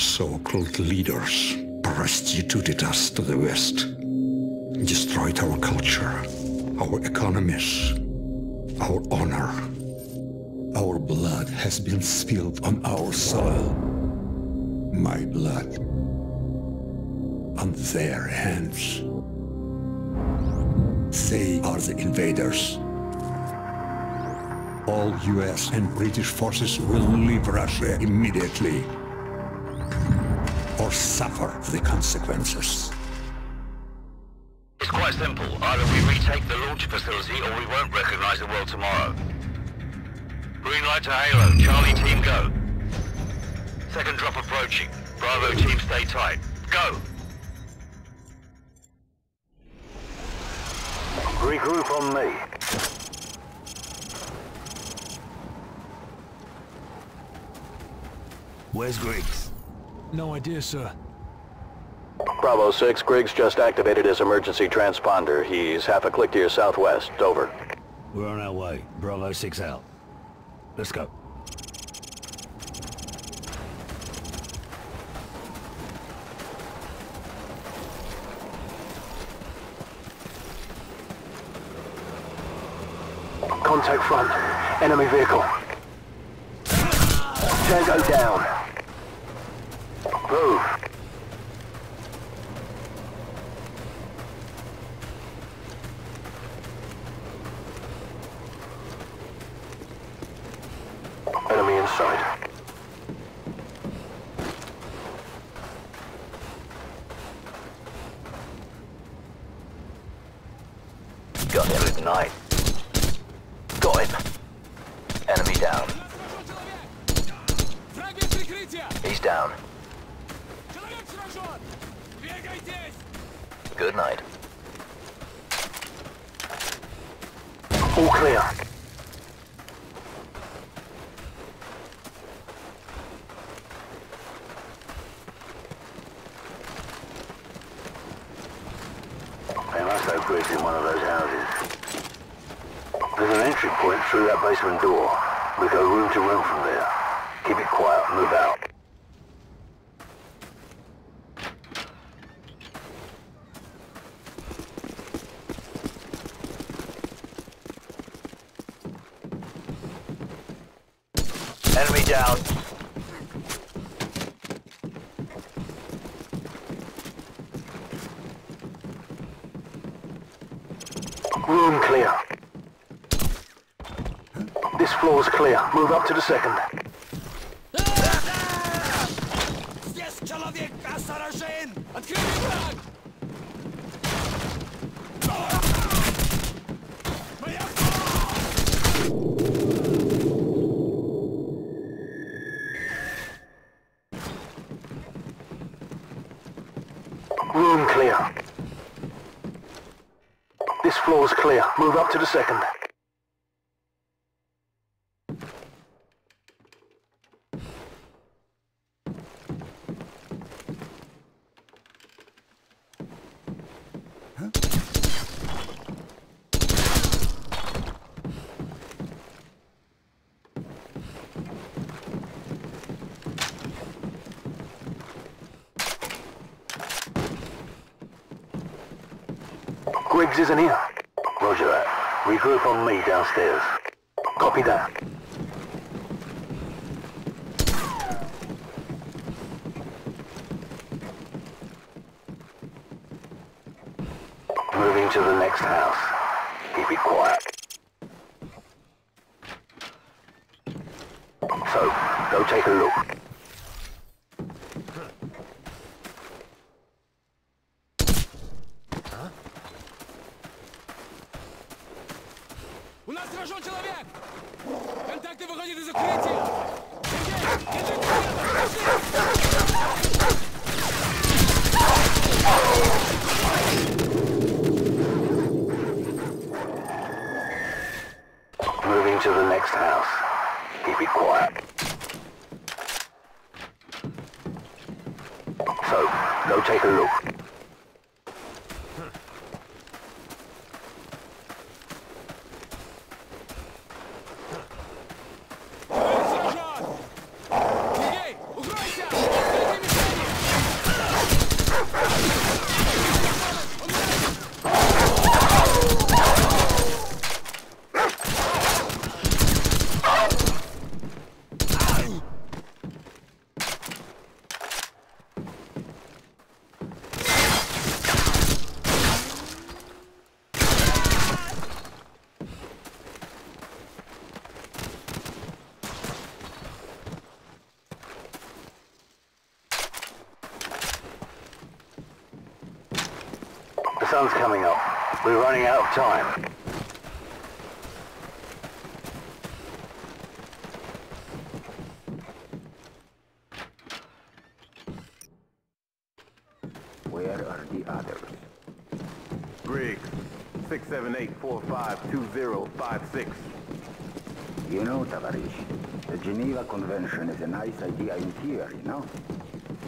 So-called leaders prostituted us to the West, destroyed our culture, our economies, our honor. Our blood has been spilled on our soil. My blood. On their hands. They are the invaders. All US and British forces will leave Russia immediately. Or suffer the consequences. It's quite simple. Either we retake the launch facility or we won't recognize the world tomorrow. Green light to Halo. Charlie team go. Second drop approaching. Bravo team stay tight. Go! Regroup on me. Where's Griggs? No idea, sir. Bravo 6, Griggs just activated his emergency transponder. He's half a click to your southwest. Over. We're on our way. Bravo 6 out. Let's go. Contact front. Enemy vehicle. Tango down. Move. Got him at Griggs in one of those houses. There's an entry point through that basement door. We go room to room from there. Keep it quiet, move out. Enemy down. Room clear. This floor's clear. Move up to the second. Здесь человек осторожен! Открытый враг! Move up to the second. Griggs isn't here. Regroup on me downstairs. Copy that. Moving to the next house. Keep it quiet. So, go take a look. Time. Where are the others? Griggs, 678-452056. You know, Tavarish, the Geneva Convention is a nice idea in theory, no?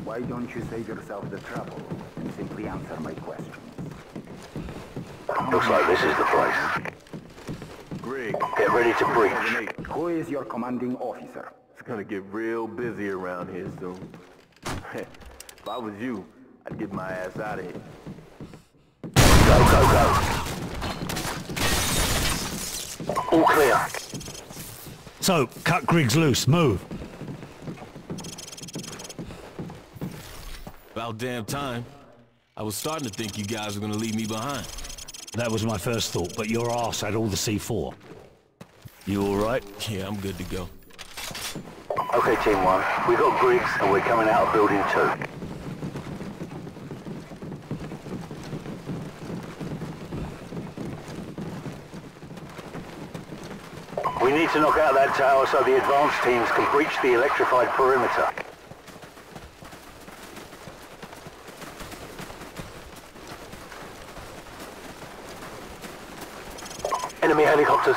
Why don't you save yourself the trouble and simply answer my questions? Looks like this is the place. Briggs, Get ready to breach. Who is your commanding officer? It's gonna get real busy around here soon. if I was you, I'd get my ass out of here. Go, go, go. All clear. So, cut Griggs loose. Move. About damn time. I was starting to think you guys were gonna leave me behind. That was my first thought, but your ass had all the C4. You all right? Yeah, I'm good to go. Okay, Team 1. We got Griggs and we're coming out of Building 2. We need to knock out that tower so the advanced teams can breach the electrified perimeter. Enemy helicopters.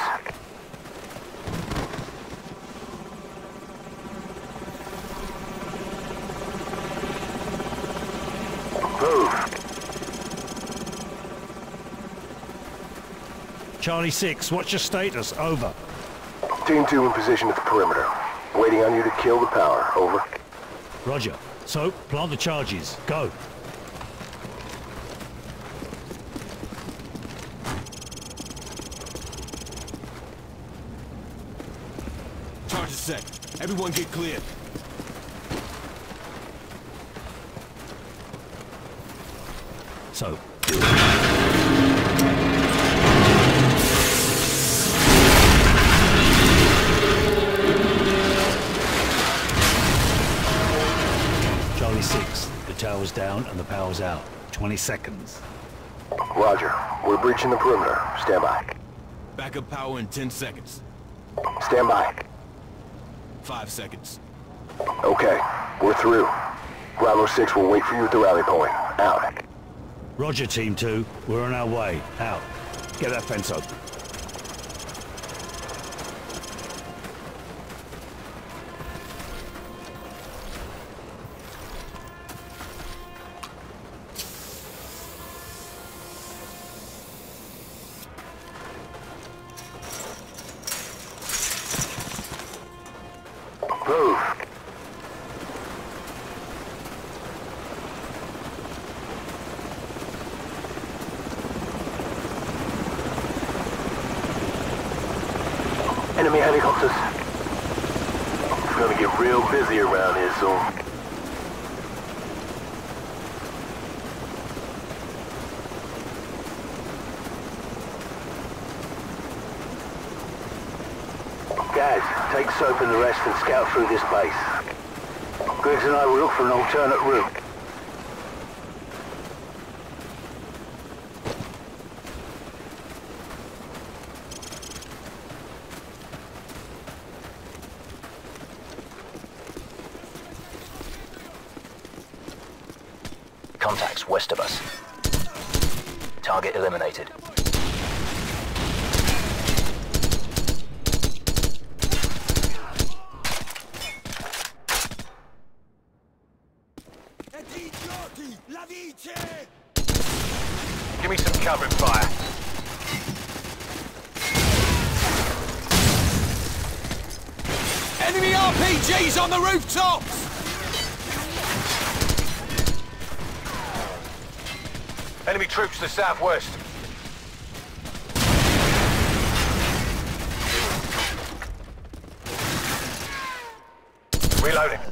Move. Charlie 6, what's your status? Over. Team 2 in position at the perimeter. Waiting on you to kill the power. Over. Roger. So, plant the charges. Go. Charge set. Everyone get clear. So, Charlie 6, the tower's down and the power's out. 20 seconds. Roger. We're breaching the perimeter. Stand by. Backup power in 10 seconds. Stand by. Five seconds. Okay. We're through. Bravo 6 will wait for you at the rally point. Out. Roger, Team 2. We're on our way. Out. Get that fence open. Enemy helicopters. It's gonna get real busy around here soon. Guys, take Soap and the rest and scout through this base. Griggs and I will look for an alternate route. Contacts west of us. Target eliminated. Give me some covering fire. Enemy RPGs on the rooftops! Enemy troops to the southwest. Reloading.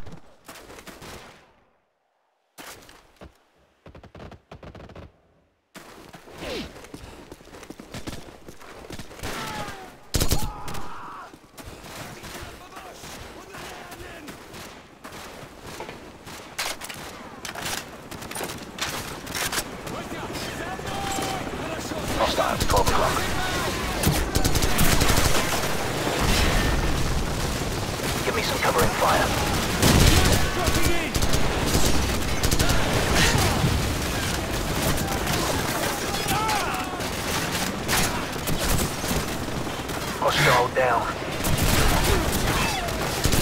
all down.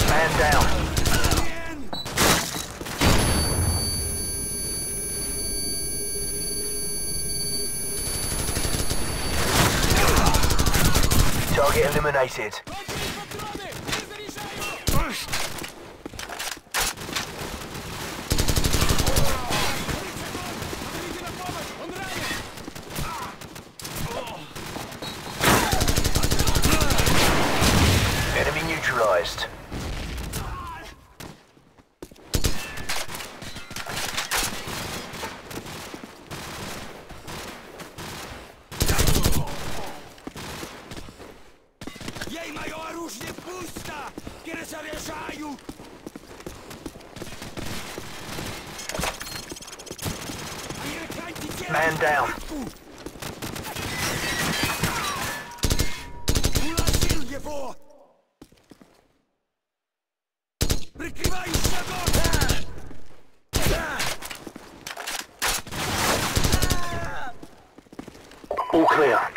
Man down. Target eliminated. Man down. Уложил его! Прикрывающий огонь! All clear.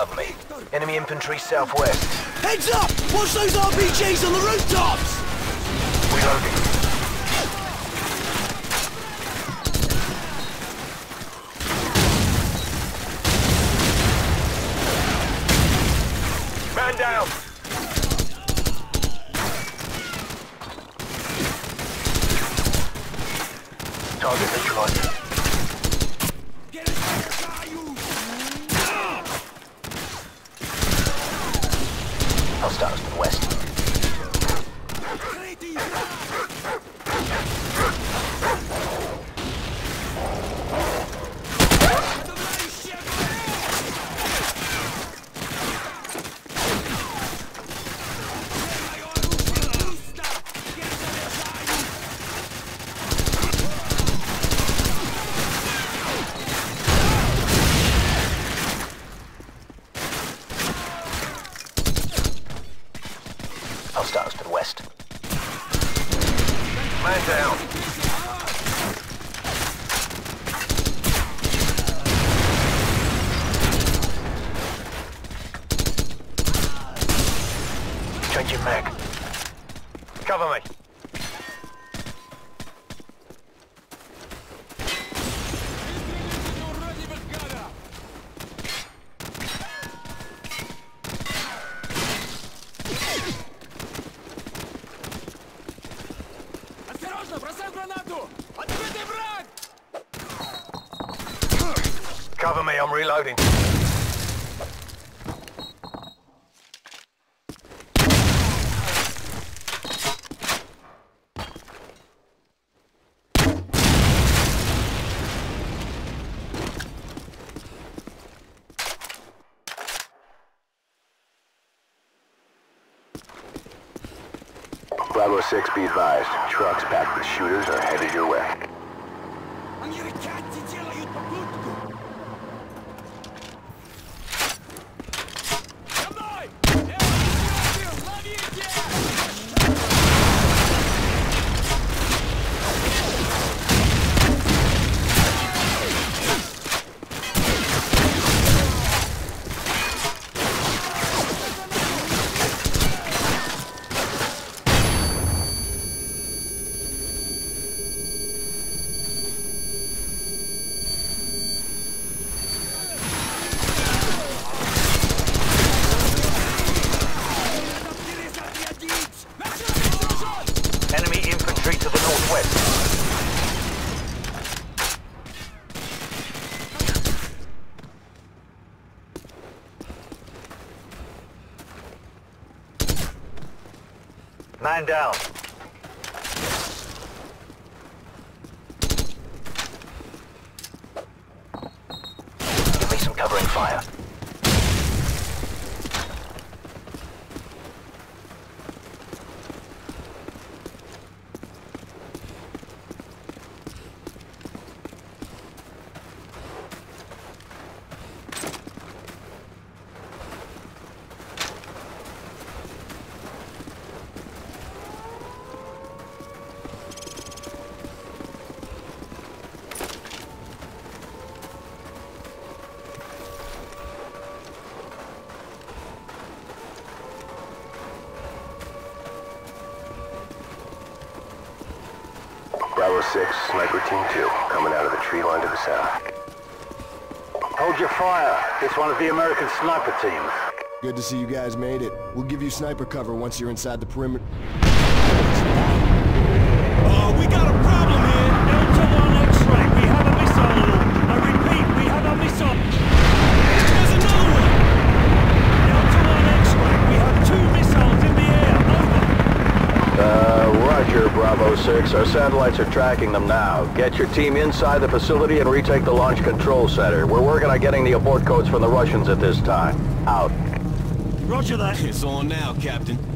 Cover me. Enemy infantry southwest. Heads up! Watch those RPGs on the rooftops! Reloading. Bravo 6, be advised. Trucks packed with shooters are headed your way. Man down. Give me some covering fire. Bravo 6, Sniper Team 2, coming out of the tree line to the south. Hold your fire. It's one of the American sniper teams. Good to see you guys made it. We'll give you sniper cover once you're inside the perimeter. Oh, we got a problem here! Delta 1 X-ray, we have a missile alert. I repeat, we have a missile. 6. Our satellites are tracking them now. Get your team inside the facility and retake the launch control center. We're working on getting the abort codes from the Russians at this time. Out. Roger that. It's on now, Captain.